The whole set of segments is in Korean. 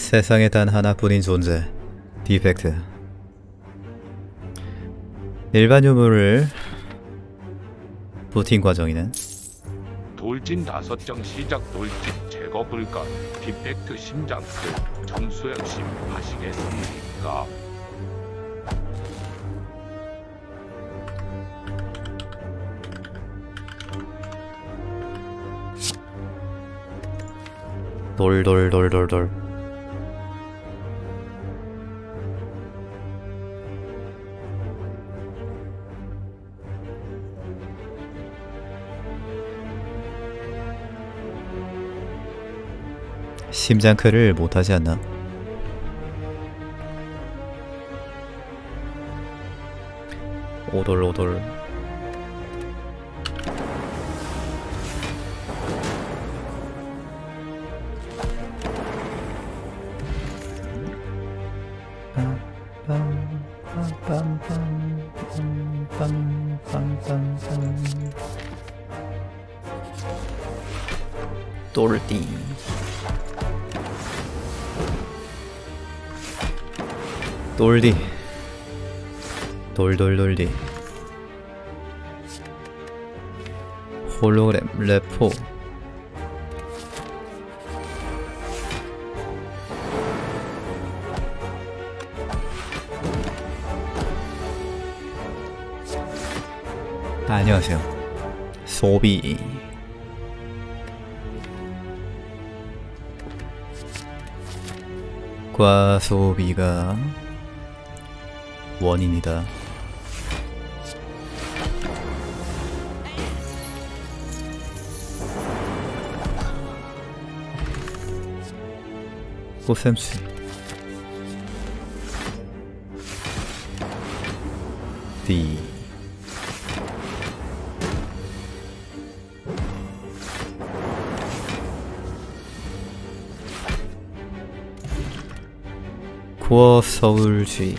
세상에 단 하나뿐인 존재 디펙트 일반 유물을 부팅 과정이네 돌진 다섯 장 시작 돌진 제거 불가 디펙트 심장 끝 점수 역시 하시겠습니까? 돌돌돌돌돌 심장크를 못하지 않나? 오돌오돌 똘디 돌돌돌디 홀로그램 레포 안녕하세요 소비 과소비가 원인이다. 꽃샘수 D. 코어 서울주의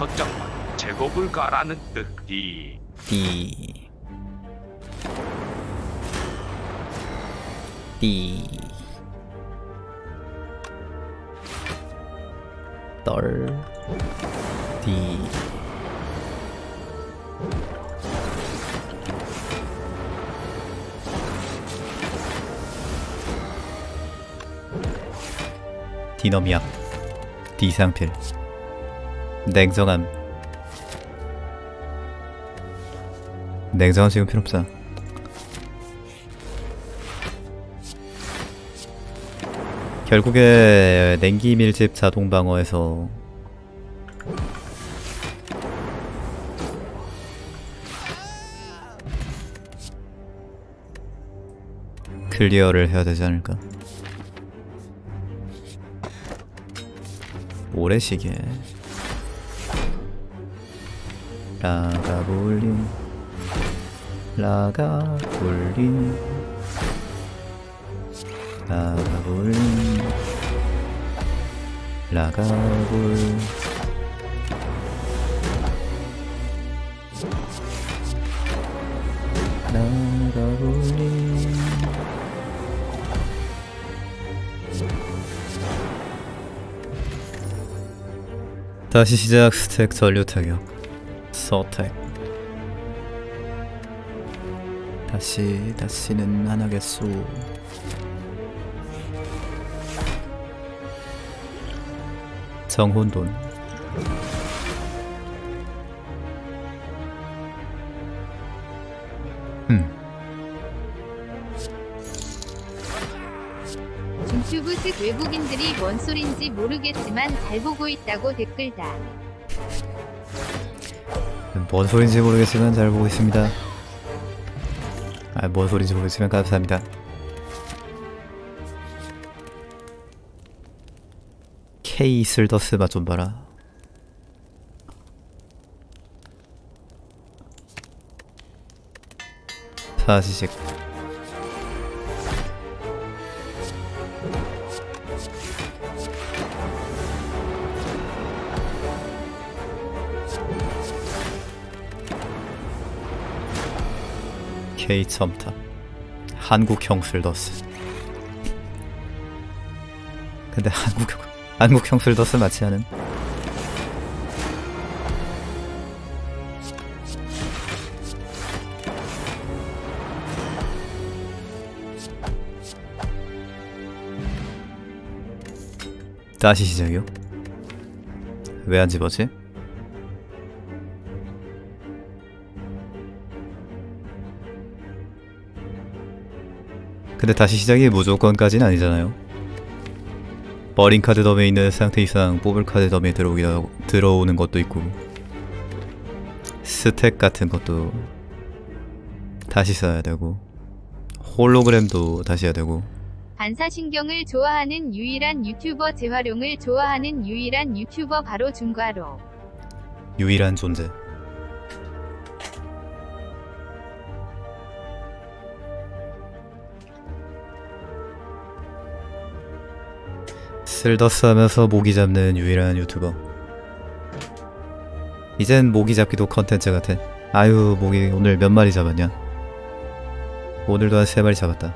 다섯 장만 제거 불가라는 뜻이. D D 덜 D 디너미압 디상필 냉정함. 냉정함 지금 필요 없잖아 결국에 냉기 밀집 자동 방어에서 클리어를 해야 되지 않을까? 모래시계 라가 볼린 라가 볼린 라가 볼린 라가 볼. 라가 볼린. 다시 시작 스택 전류 타격 서택 다시 다시는 안 하겠소. 정혼돈. 음 중튜브식 외국인들이 뭔 소린지 모르겠지만 잘 보고 있다고 댓글 다. 뭔 소린지 모르겠지만 잘 보고 있습니다. 아, 뭔 소린지 모르겠지만 감사합니다. K 슬더스 맛 좀 봐라. 사시식 K 첨탑 한국형 슬더스 근데 한국 한국형 슬더스 맞지 않은? 다시 시작이요? 왜 안 집어지? 근데 다시 시작이 무조건까지는 아니잖아요. 버린 카드 덤에 있는 상태 이상 뽑을 카드 덤에 들어오기 들어오는 것도 있고 스택 같은 것도 다시 써야 되고 홀로그램도 다시 해야 되고 반사신경을 좋아하는 유일한 유튜버 재활용을 좋아하는 유일한 유튜버 바로 중과로. 유일한 존재. 슬더스 하면서 모기 잡는 유일한 유튜버. 이젠 모기 잡기도 컨텐츠 같아. 아유, 모기 오늘 몇 마리 잡았냐? 오늘도 한 세 마리 잡았다.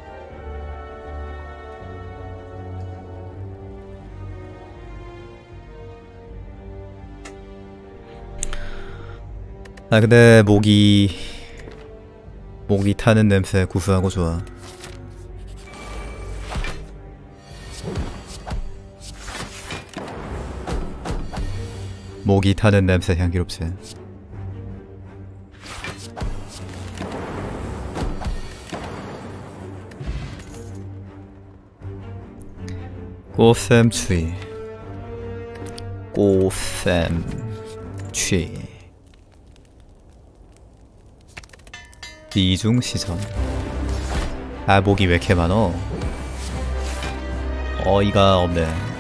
아 근데 모기 모기 타는 냄새 구수하고 좋아. 모기 타는 냄새 향기롭지. 꽃샘 추위. 꽃샘 추위. 이중 시선. 아 목이 왜 이렇게 많어? 어이가 없네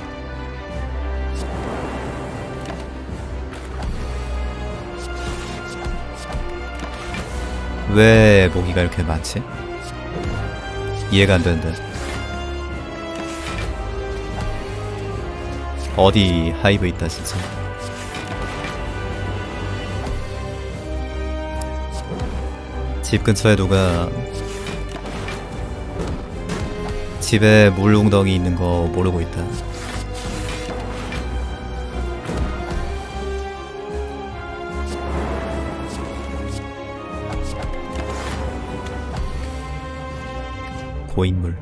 왜 모기가 이렇게 많지? 이해가 안 되는데. 어디 하이브 있다 진짜. 집 근처에 누가 집에 물웅덩이 있는 거 모르고 있다 고인물.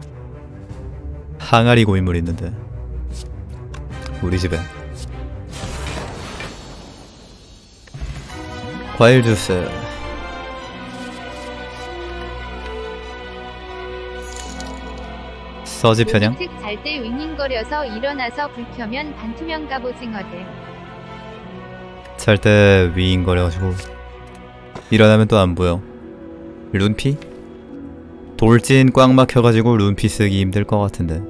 항아리 고인물 있는데 우리 집에 과일 주스. 서지 편향? 특잘때 윙윙거려서 일어나서 불 켜면 반투명 갑오징어들. 잘때 위인거려가지고. 일어나면 또 안 보여. 룬피? 돌진 꽉 막혀가지고 룬피 쓰기 힘들 것 같은데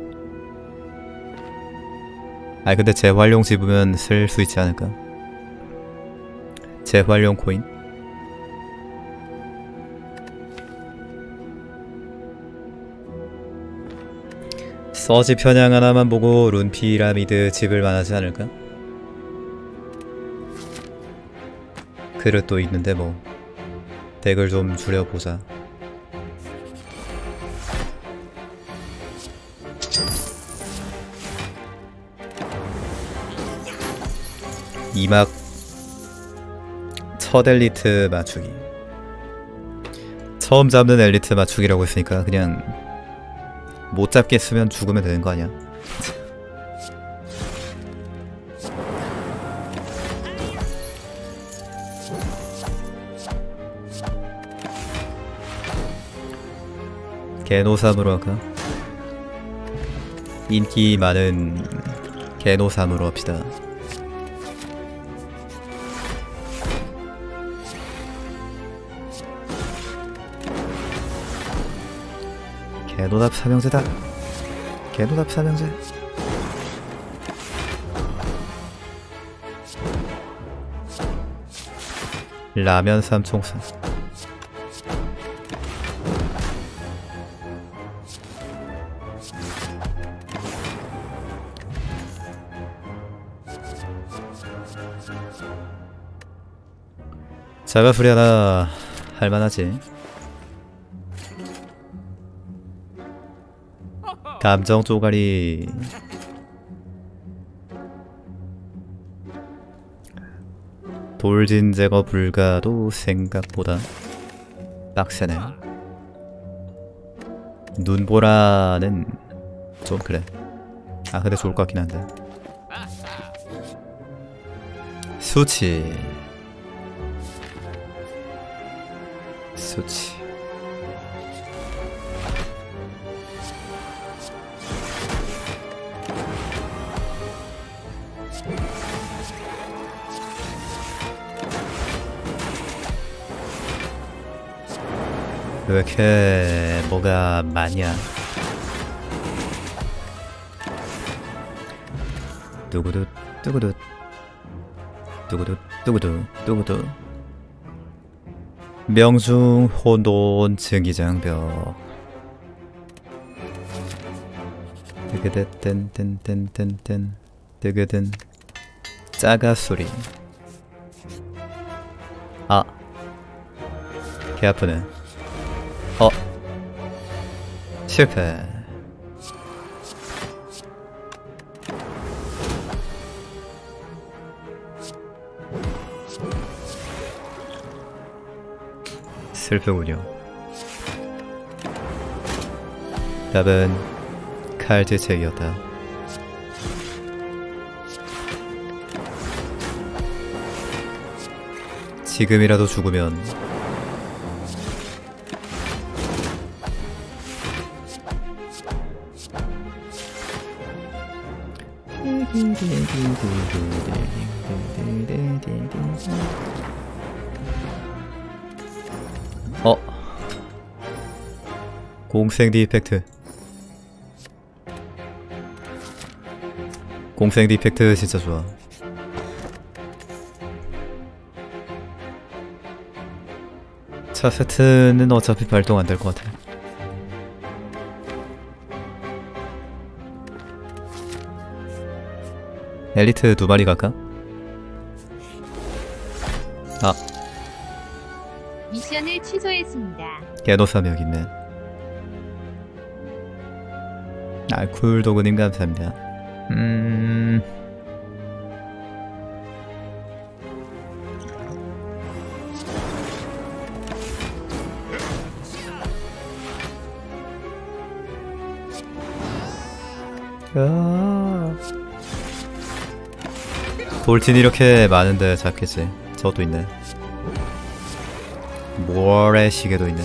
아 근데 재활용 집으면 쓸 수 있지 않을까? 재활용 코인? 서지 편향 하나만 보고 룬피라미드 집을 만하지 않을까? 그릇도 있는데 뭐 덱을 좀 줄여보자 이막 첫 엘리트 맞추기. 처음 잡는 엘리트 맞추기라고 했으니까 그냥 못 잡겠으면 죽으면 되는 거 아니야? 개노삼으로 할까? 인기 많은 개노삼으로 합시다 개노답 삼형제다. 개노답 삼형제. 라면 삼총사. 자가풀이 하나 할만하지 감정 쪼가리 돌진 제거 불가도 생각보다 빡세네. 눈보라는 좀 그래. 아 근데 좋을 것 같긴 한데. 수치. 수치 왜 이렇게 뭐가 많냐? 두구두 두구두. 두구두 두구두 두구두. 명중 혼돈 증기장벽. 뜨그드뜬뜬뜬뜬뜬. 뜨그든. 짜가 소리. 아. 개 아프네 어. 실패. 슬프군요. 답은 칼제책이었다. 지금이라도 죽으면 어? 공생 디펙트. 공생 디펙트 진짜 좋아. 차 세트는 어차피 발동 안 될 것 같아 엘리트 두 마리 갈까? 아 미션을 취소했습니다. 개노삼 여기 있네. 아, 쿨도그님 감사합니다. 음... 아... 돌진 이렇게 많은데 잡겠지. 저도 있네. 모래 시계도 있네.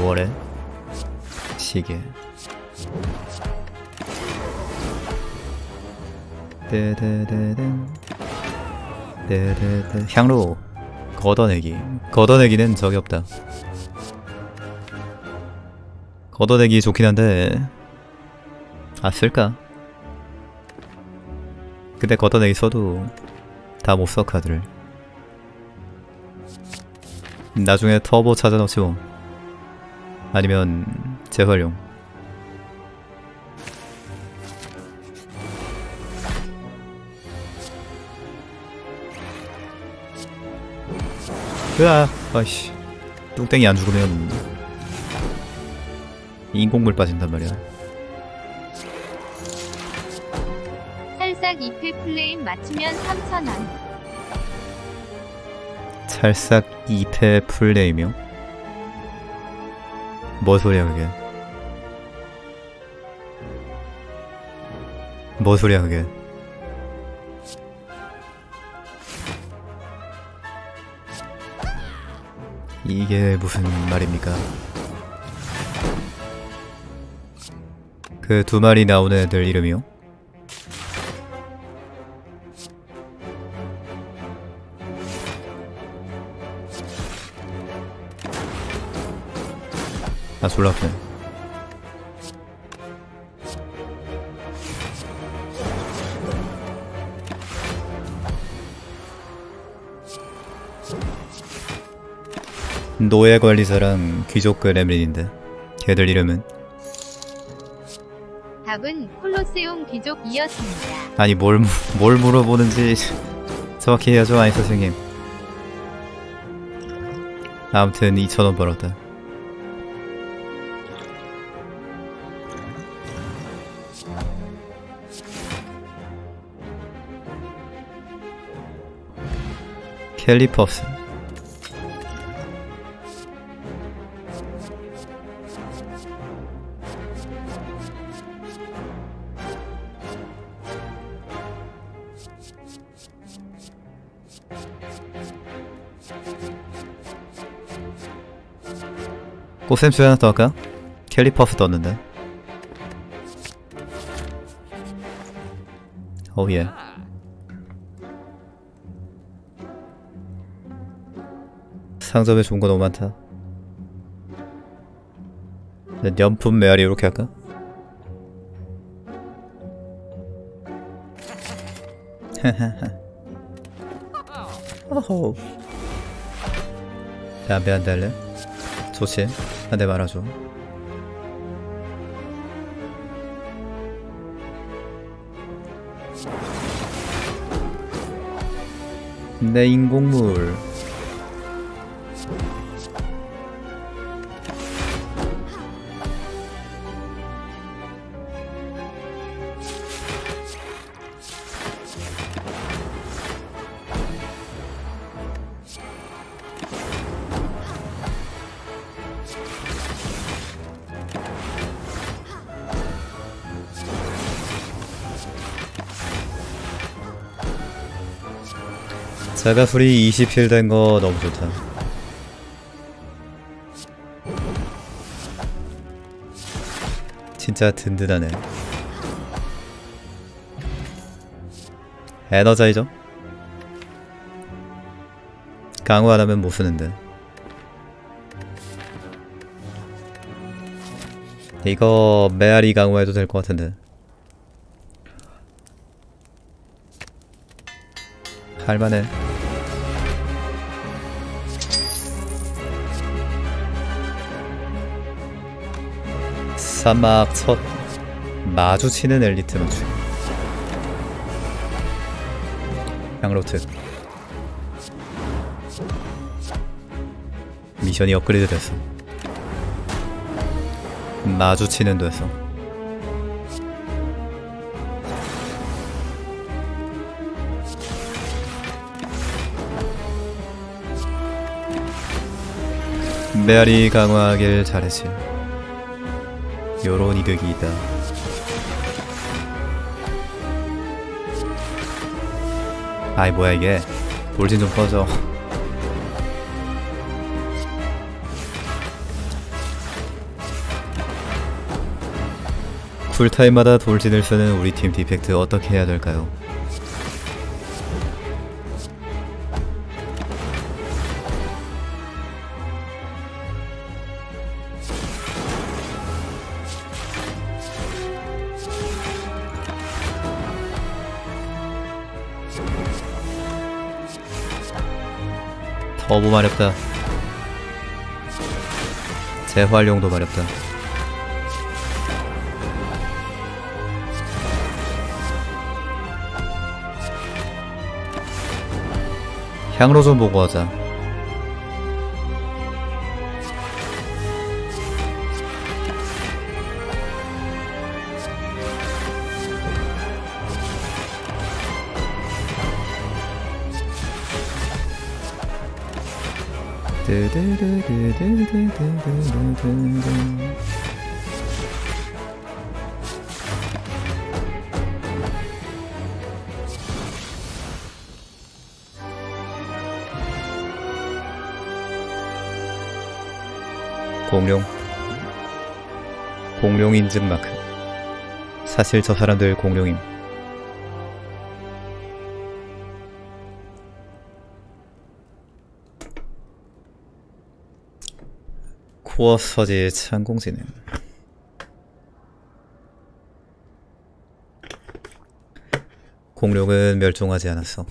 모래 시계. 떼떼떼댄 떼떼떼 향로 걷어내기 걷어내기는 적이 없다. 걷어내기 좋긴 한데 아 쓸까? 근데 걷어내기 써도 다 못 써 카드를. 나중에 터보 찾아 넣지 뭐. 아니면 재활용. 으아 아이씨. 뚱땡이 안 죽으면 인공물 빠진단 말이야 살짝 2패 플레임 맞추면 3,000원. 찰싹 2패 풀네이며 뭐 소리야 그게 뭐 소리야 그게 이게 무슨 말입니까 그 두 마리 나오는 애들 이름이요? 아 졸라 아프네. 노예 관리사랑 귀족 그레밀인데 걔들 이름은? 답은 콜로세움 귀족이었습니다. 아니 뭘, 무- 뭘 물어보는지 정확히 해야죠 아니 선생님. 아무튼 2천원 벌었다 캘리퍼스. 꽃샘수 하나 더 할까? 캘리퍼스 떴는데. 오예 상점에 좋은 거 너무 많다 네, 연품 메아리 이렇게 할까? 어허 담배 한 달래? 좋지 한대 말아줘 내 인공물 자가술이 20킬 된거 너무 좋다. 진짜 든든하네. 에너자이저? 강화 안 하면 못 쓰는데. 이거 메아리 강화해도 될 것 같은데. 할만해 사막 첫 마주치는 엘리트 맞추 양로트. 미션이 업그레이드 됐어. 마주치는 됐어. 메아리 강화하길 잘했지 요런 이득이 있다. 아이 뭐야 이게? 돌진 좀 꺼져 쿨타임마다 돌진을 쓰는 우리 팀 디펙트 어떻게 해야 될까요? 터보 마렵다. 재활용도 마렵다. 향로 좀 보고 하자 공룡. 공룡 인증 마크. 사실 저 사람들 공룡임 코어 서지 창공지능 공룡은 멸종하지 않았어.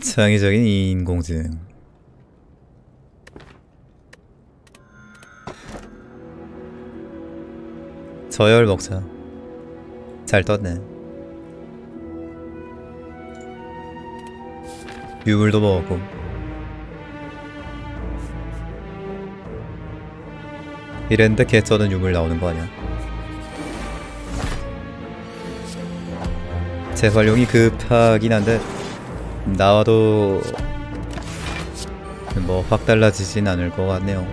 창의적인 인공지능. 저열 먹자 잘 떴네. 유물도 먹었고. 이랬는데 개쩌는 유물 나오는 거 아니야? 재활용이 급하긴 한데 나와도 뭐 확 달라지진 않을 것 같네요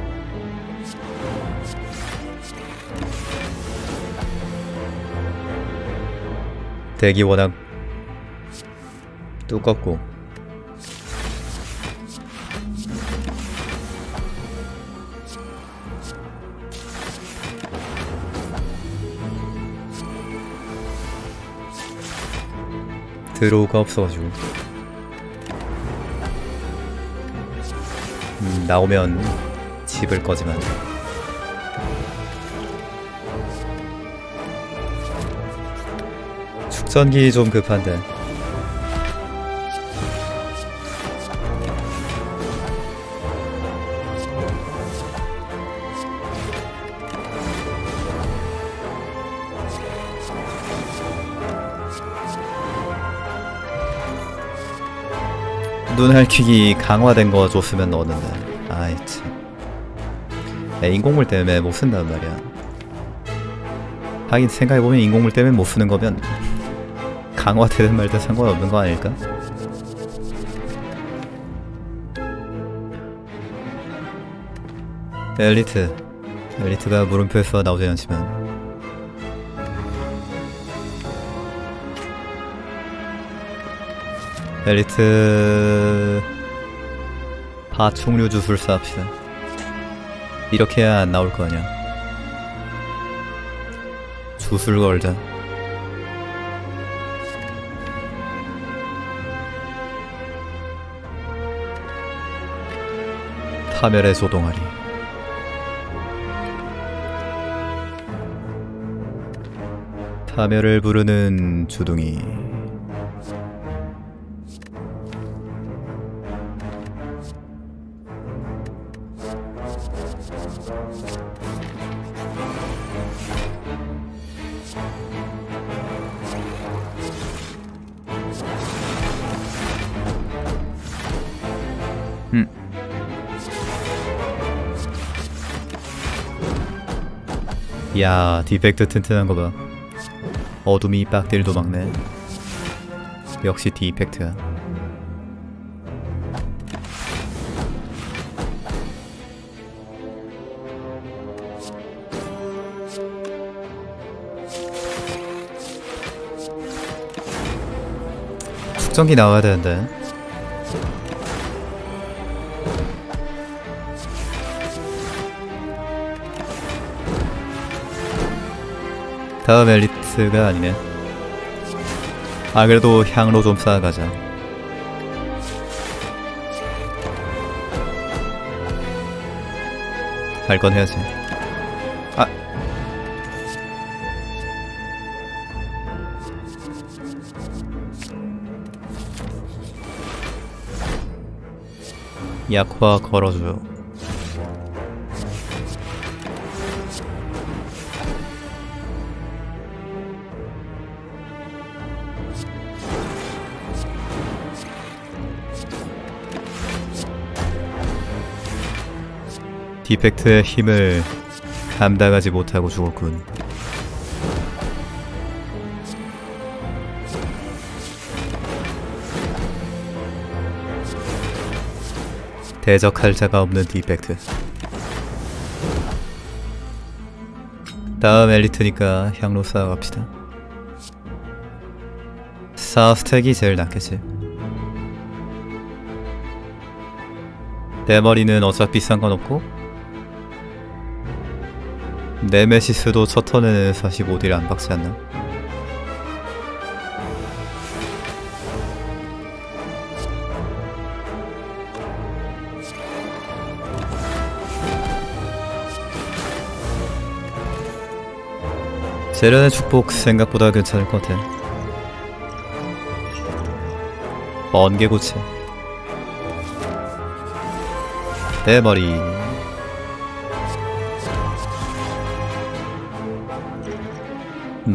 대기 워낙 두껍고. 드로우가 없어가지고. 음, 나오면 집을 거지만 전기 좀 급한데. 눈알퀴기 강화된 거 줬으면 넣었는데. 아이 참. 야, 인공물 때문에 못 쓴단 말이야. 하긴 생각해보면 인공물 때문에 못 쓰는 거면 강화되든 말든 상관없는 거 아닐까? 엘리트. 엘리트가 물음표에서 나오진 않지만. 엘리트. 파충류 주술사 합시다. 이렇게 해야 안 나올 거 아니야. 주술 걸자 파멸의 소동아리. 파멸을 부르는 주둥이 야 디펙트 튼튼한 거 봐. 어둠이 빡들도 막네. 역시 디펙트야. 축전기 나와야 되는데. 다음 엘리트가 아니네. 아 그래도 향로 좀 쌓아가자. 할 건 해야지. 아. 약화 걸어줘요. 디펙트의 힘을 감당하지 못하고 죽었군. 대적할 자가 없는 디펙트. 다음 엘리트니까 향로 쌓아갑시다. 4스택이 제일 낫겠지. 대머리는 어차피 상관없고 네메시스도 첫 턴에는 45딜 안 박지 않나? 세련의 축복 생각보다 괜찮을 것 같아. 번개고체. 대머리.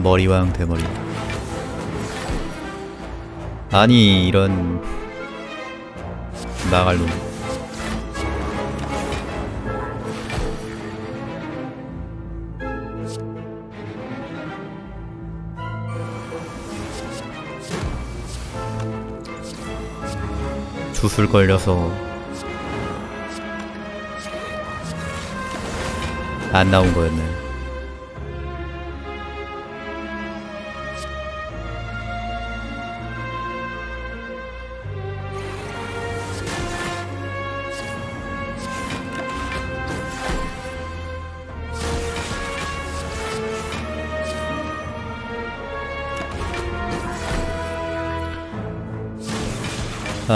머리왕 대머리. 아니 이런 나갈 놈. 주술 걸려서 안 나온 거였네.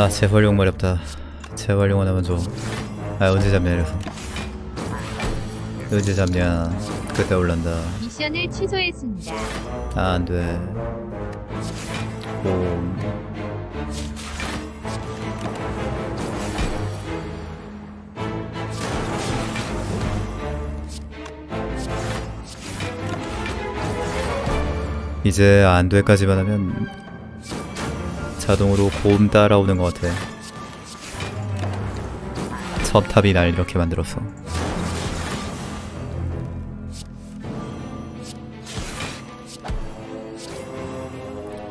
아 재활용 마렵다. 재활용 하나만 줘아 언제 잡냐 이래서. 언제 잡냐. 그때 올란다. 미션을 취소했습니다. 아 안돼. 오. 이제 안돼까지만 하면 자동으로 고음 따라오는 것 같아 첩탑이 날 이렇게 만들었어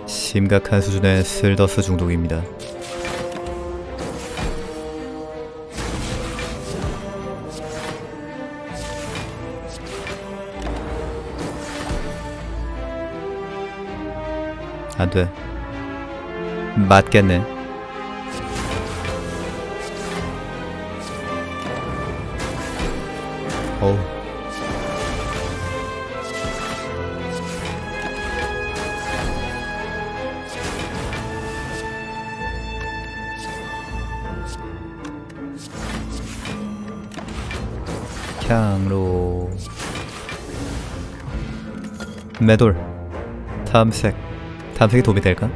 심각한 수준의 슬더스 중독입니다. 맞겠네. 어우. 향로 매돌 탐색 탐색이 도움이 될까?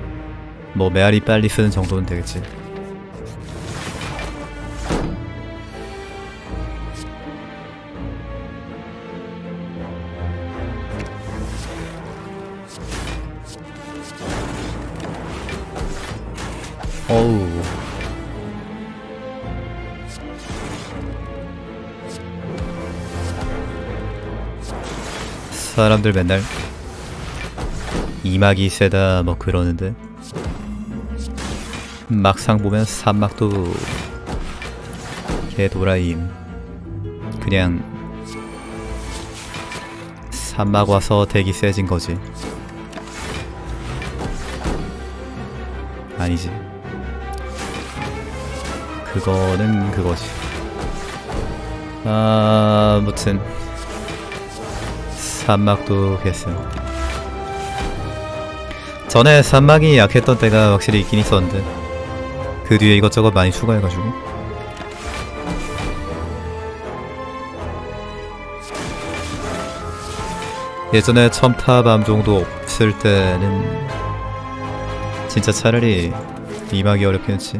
뭐 메아리 빨리 쓰는 정도는 되겠지. 어우. 사람들 맨날 이막이 세다 뭐 그러는데 막상 보면 산막도 개도라임. 그냥 산막 와서 대기 세진 거지. 아니지. 그거는 그거지. 아, 아무튼 산막도 개쎄 전에 산막이 약했던 때가 확실히 있긴 있었는데 그 뒤에 이것저것 많이 추가해가지고. 예전에 첨탑암 정도 없을 때는 진짜 차라리 이막이 어렵긴 했지.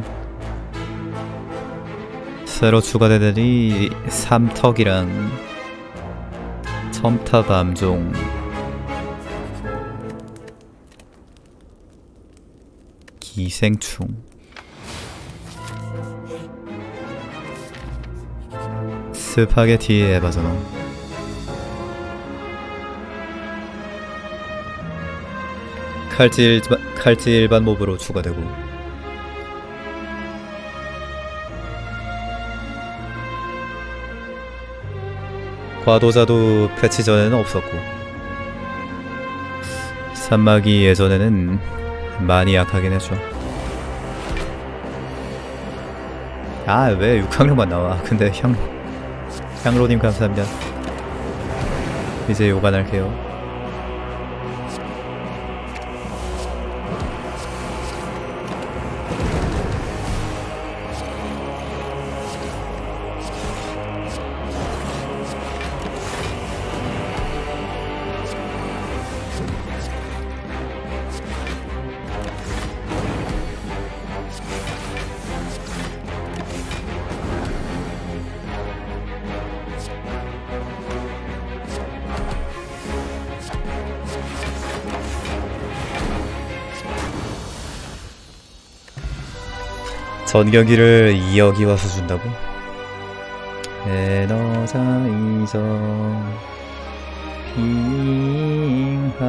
새로 추가되더니 삼턱이랑 첨탑 암종. 기생충 스파게티 에바잖아 칼질 일반, 칼질 일반 몹으로 추가되고. 과도자도 패치 전에는 없었고. 산막이 예전에는 많이 약하긴 했죠. 아 왜 6강로만 나와? 근데 향 로 향로님 감사합니다. 이제 요관할게요 전경기를 2억이 와서 준다고? 에너자이성 빙하.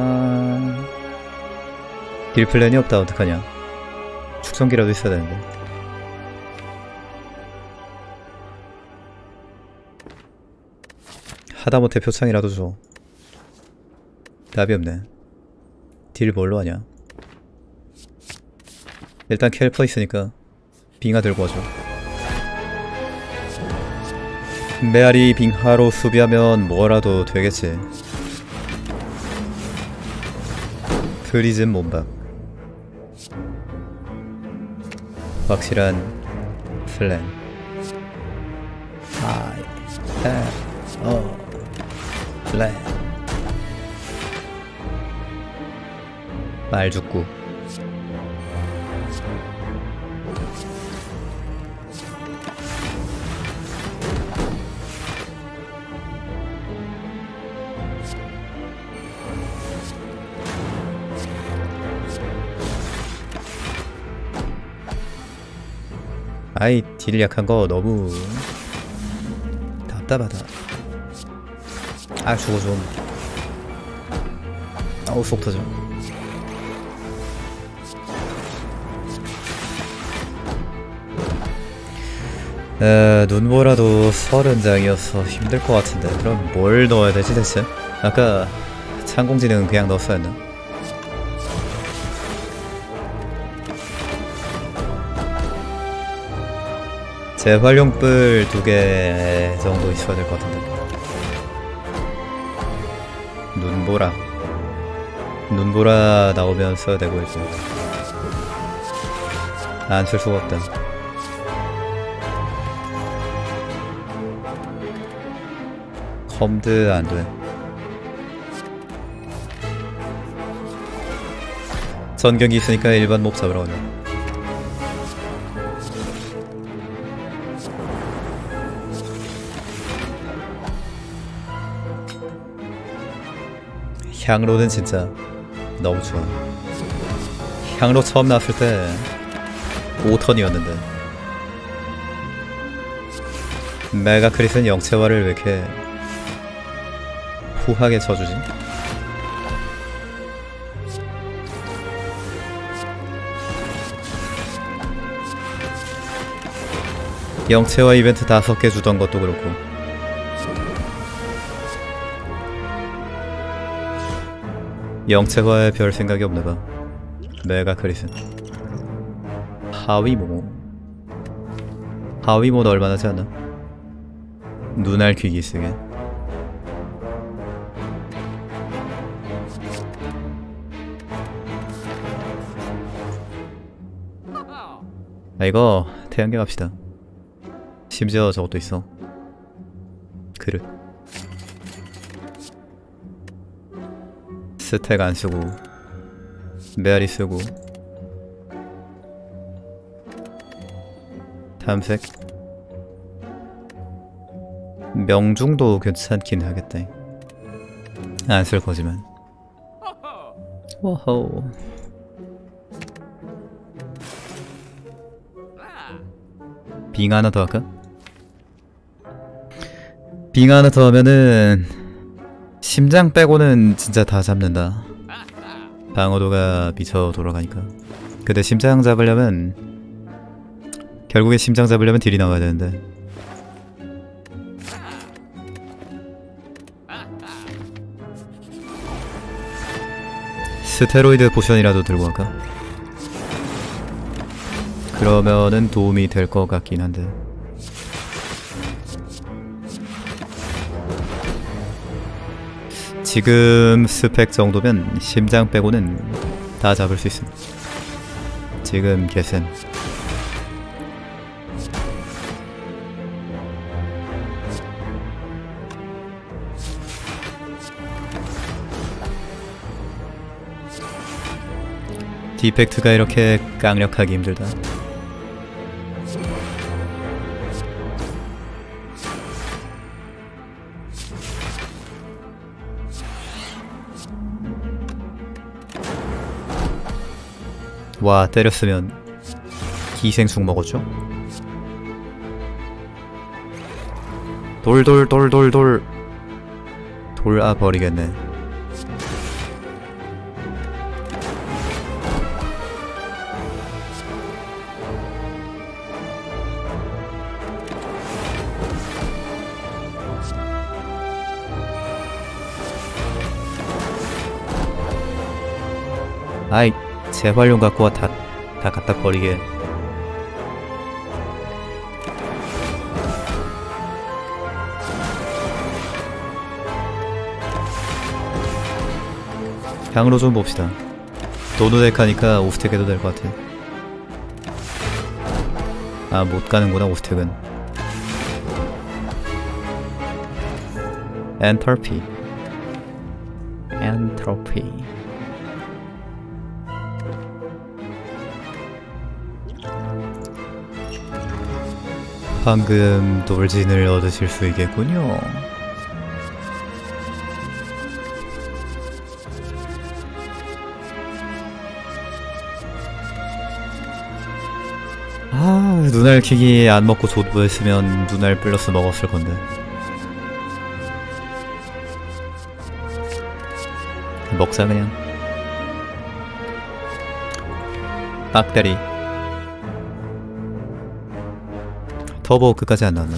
딜 플랜이 없다. 어떡하냐? 축성기라도 있어야 되는데. 하다못해 표창이라도 줘. 답이 없네. 딜 뭘로 하냐? 일단 캘퍼 있으니까. 빙하 들고 와줘. 메아리 빙하로 수비하면 뭐라도 되겠지. 프리즘 몸박. 확실한 플랜. I have a plan. 말 죽고. 아이 딜 약한 거 너무 답답하다 아 죽어 좀 아우 속 터져 에, 눈보라도 서른 장이어서 힘들 것 같은데 그럼 뭘 넣어야 되지 대체? 아까 창공지능 그냥 넣었어야 했나? 재활용뿔 두개 정도 있어야 될 것 같은데. 눈보라. 눈보라 나오면 써야 되고 이제 안 쓸 수가 없다. 컴드 안돼. 전경기 있으니까 일반 몹 잡으러 가자 향로는 진짜 너무 좋아. 향로 처음 나왔을 때 5턴이었는데 메가 크리스는 영체화를 왜 이렇게 후하게 쳐주지? 영체화 이벤트 다섯 개 주던 것도 그렇고 영체화에 별 생각이 없나봐. 메가 크리슨. 하위모 하위모도 얼마나 하지 않나? 눈알 귀기 쓰게. 아 이거 태양계 갑시다. 심지어 저것도 있어. 그릇 스택 안 쓰고 메아리 쓰고. 탐색. 명중도 괜찮긴 하겠다. 안 쓸 거지만. 워호. 빙 하나 더 할까? 빙 하나 더 하면은 심장 빼고는 진짜 다 잡는다. 방어도가 미쳐 돌아가니까. 근데 심장 잡으려면 결국에 심장 잡으려면 딜이 나와야 되는데. 스테로이드 포션이라도 들고 갈까? 그러면은 도움이 될 것 같긴 한데. 지금 스펙 정도면 심장 빼고는 다 잡을 수 있습니다. 지금 개센. 디펙트가 이렇게 깡력하기 힘들다. 와 때렸으면 기생충 먹었죠? 돌돌돌돌돌. 돌아 버리겠네. 아이. 재활용 갖고 와 다 다 갖다 버리게. 방으로 좀 봅시다. 도누덱 하니까 오스텍 해도 될 것 같아. 아 못가는구나 오스텍은. 엔터피. 엔트로피 방금 돌진을 얻으실 수 있겠군요. 아 눈알 킥이 안 먹고 좆보했으면 눈알 플러스 먹었을 건데. 먹자 그냥. 빡다리 터보 끝까지 안 나왔네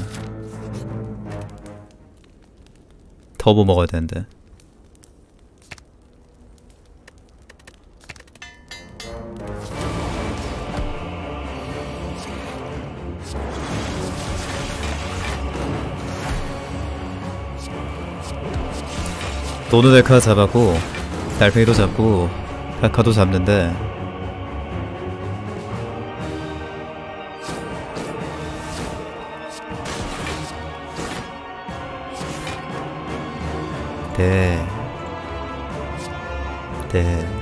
터보 먹어야 되는데. 도누데카 잡았고 달팽이도 잡고 파카도 잡는데 대, 대,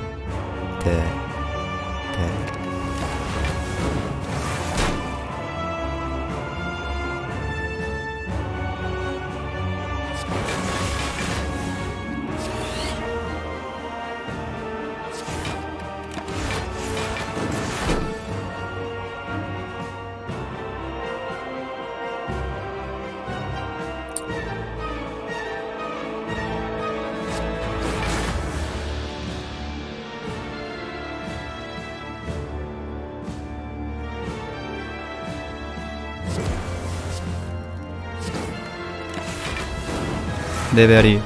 네 배알이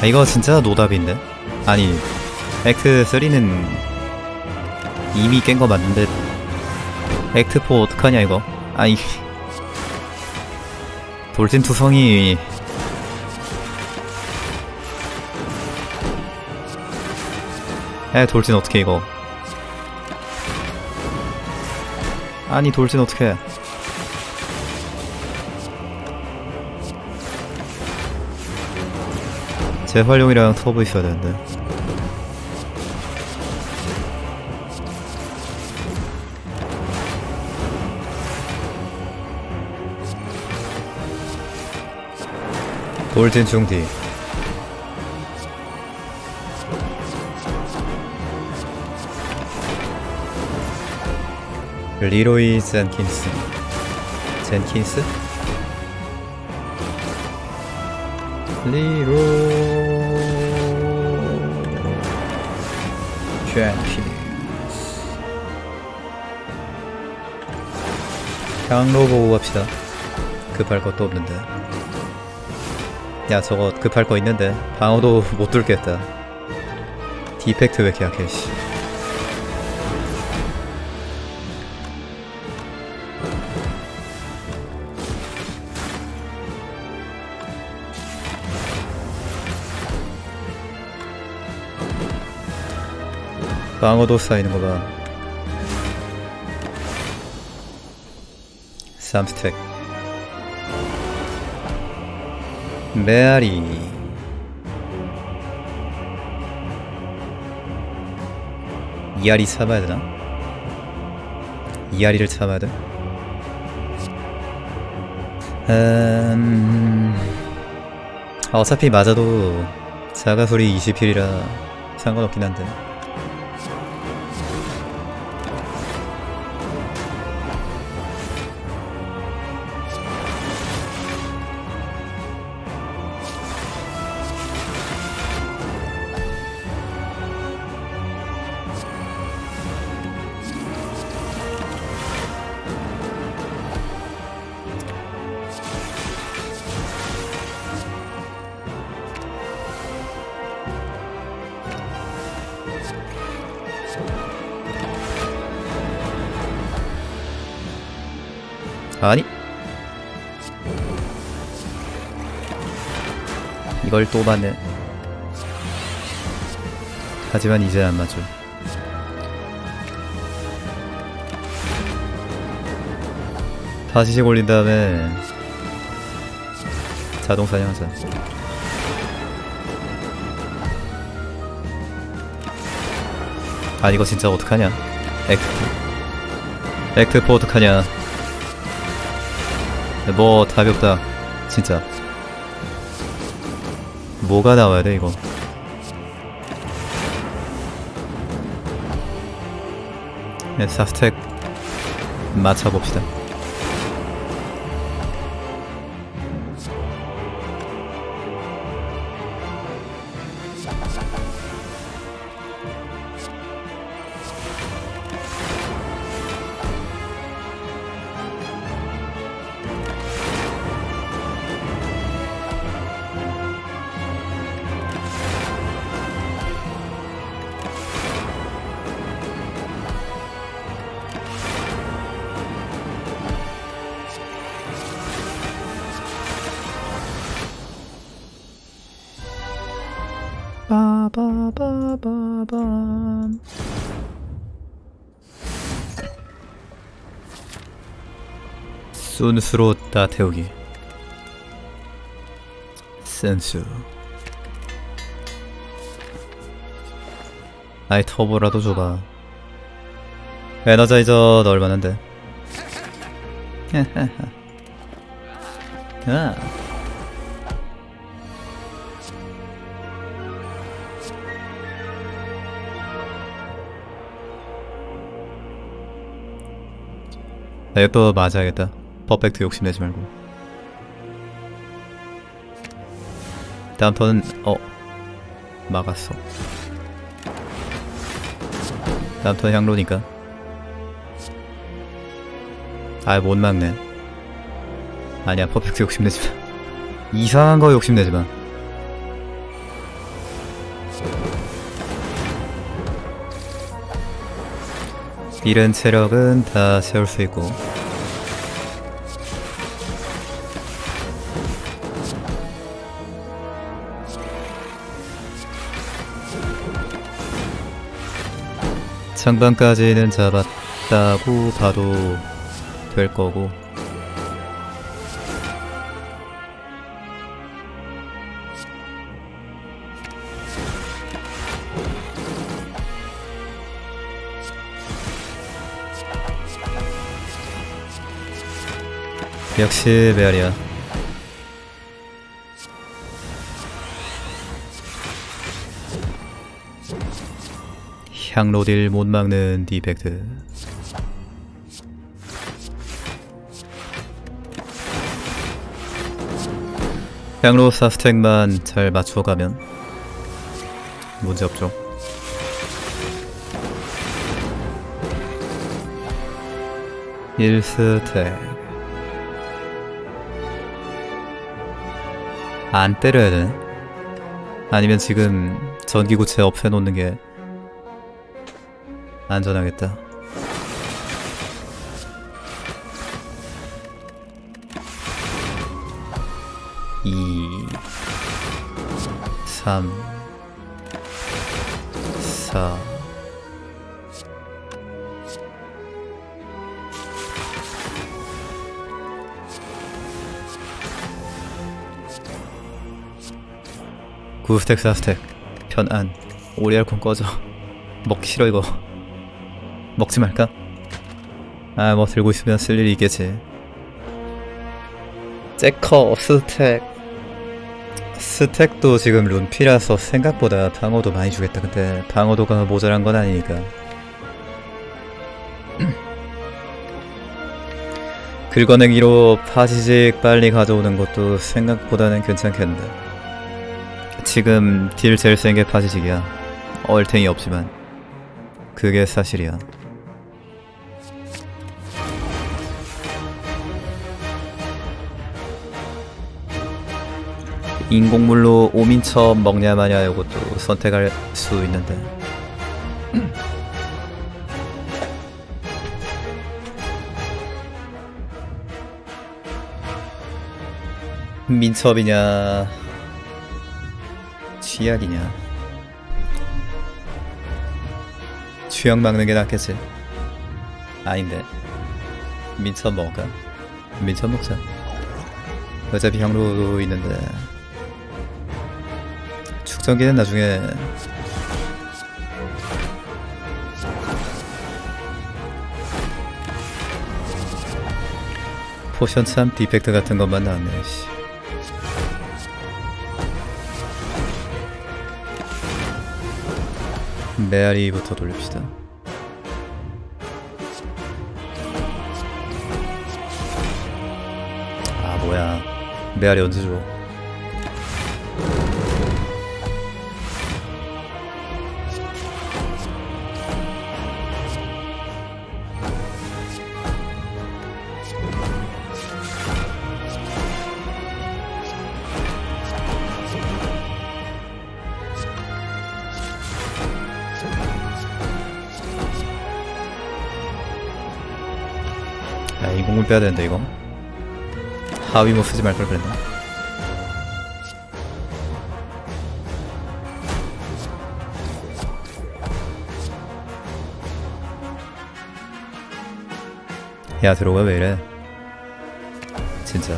아, 이거 진짜 노답인데? 아니 액트 3는 이미 깬 거 맞는데. 액트 4 어떡하냐 이거? 아니. 돌진 투성이. 에 돌진 어떻게 이거? 아니 돌진 어떻게 재활용이랑 터보 있어야 되는데. 돌진 중뒤 리로이 젠킨스. 젠킨스? 리로 젠 킨스 향로 보고 갑시다. 급할 것도 없는데. 야 저거 급할 거 있는데. 방어도 못 뚫겠다. 디펙트 왜 이렇게 약해 씨 방어도 쌓이는 거 봐. 삼스택. 메아리. 이아리 잡아야 되나? 이아리를 잡아야 돼? 음... 아, 어차피 맞아도 자가 소리 20필이라 상관없긴 한데. 아니 이걸 또 맞네. 하지만 이제 안 맞죠. 다시 씩 올린 다음에 자동 사냥하자. 아 이거 진짜 어떡하냐? 액트. 액트4 어떡하냐 뭐 답이 없다. 진짜. 뭐가 나와야 돼 이거? 네, 4스택 맞춰봅시다 순수로 따태우기 센수 아이 터보라도 줘봐 에너자이저 넣을 만한데 아. 나 이것도 맞아야겠다. 퍼펙트 욕심내지 말고. 다음 턴은 어 막았어. 다음 턴 향로니까. 아 못 막네. 아니야 퍼펙트 욕심내지 마. 이상한 거 욕심내지 마. 잃은 체력은 다 채울 수 있고 장반까지는 잡았다고 봐도 될 거고. 역시 메아리야 향로 딜 못 막는 디펙트. 향로 4스택만 잘 맞춰가면 문제없죠. 일스택안 때려야 되네? 아니면 지금 전기구체 없애놓는 게 안전하겠다. 이, 삼, 사. 구스택 사스택 편안 오리알콘 꺼져 먹기 싫어 이거 먹지 말까? 아 뭐 들고 있으면 쓸 일이 있겠지. 째커 스택. 스택도 지금 룬피라서 생각보다 방어도 많이 주겠다. 근데 방어도가 모자란 건 아니니까. 긁어내기로 파지직 빨리 가져오는 것도 생각보다는 괜찮겠는데. 지금 딜 제일 센 게 파지직이야. 얼탱이 없지만. 그게 사실이야 인공물로 오민첩 먹냐 마냐 이것도 선택할 수 있는데. 민첩이냐 취약이냐? 취약 막는 게 낫겠지? 아닌데. 민첩 먹을까? 민첩 먹자. 어차피 향로도 있는데. 축 전기는 나중에 포션 참 디펙트 같은 것만 나왔네 씨. 메아리부터 돌립시다. 아 뭐야. 메아리 언제 줘 빼야 되는데 이거? 하위 뭐 쓰지 말 걸 그랬나? 야 들어가 왜 이래? 진짜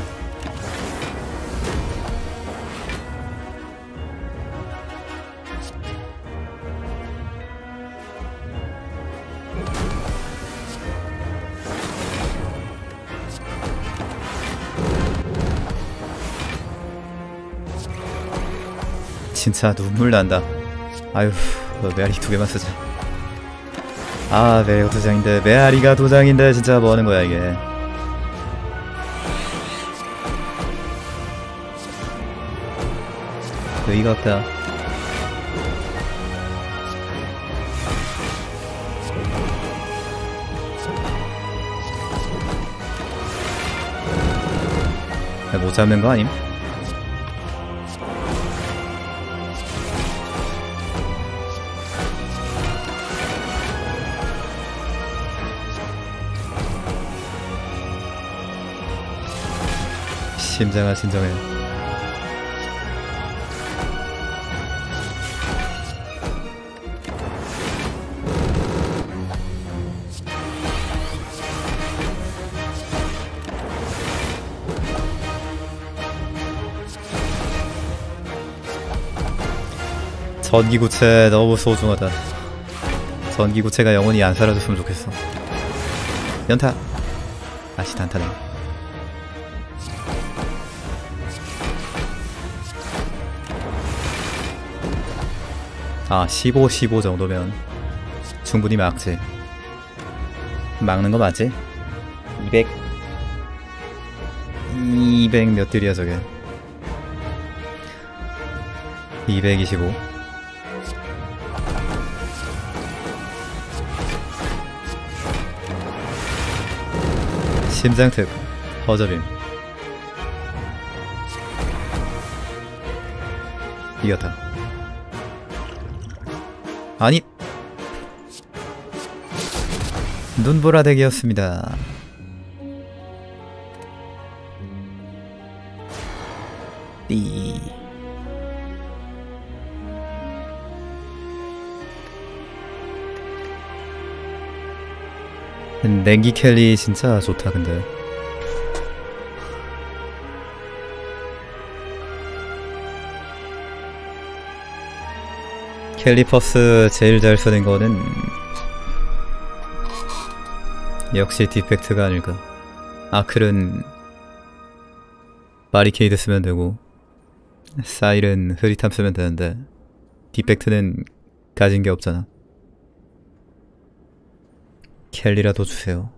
진짜 눈물 난다. 너 메아리 두 개만 쓰자. 아, 메아리가 도장인데, 메아리가 도장인데, 진짜 뭐 하는 거야, 이게. 의의가 없다. 야, 못 잡는 거 아님? 심장아 진정해. 전기구체 너무 소중하다. 전기구체가 영원히 안 사라졌으면 좋겠어. 연타. 아씨 단타네 아 15, 15 정도면 충분히 막지. 막는 거 맞지? 200 200 몇 딜이야 저게? 225 심장특 허접임. 이겼다 아니. 눈보라대기였습니다. 삐 냉기 켈리 진짜 좋다 근데 캘리퍼스 제일 잘 쓰는 거는 역시 디펙트가 아닐까. 아클은 바리케이드 쓰면 되고 사일은 흐리탐 쓰면 되는데 디펙트는 가진 게 없잖아. 켈리라도 주세요.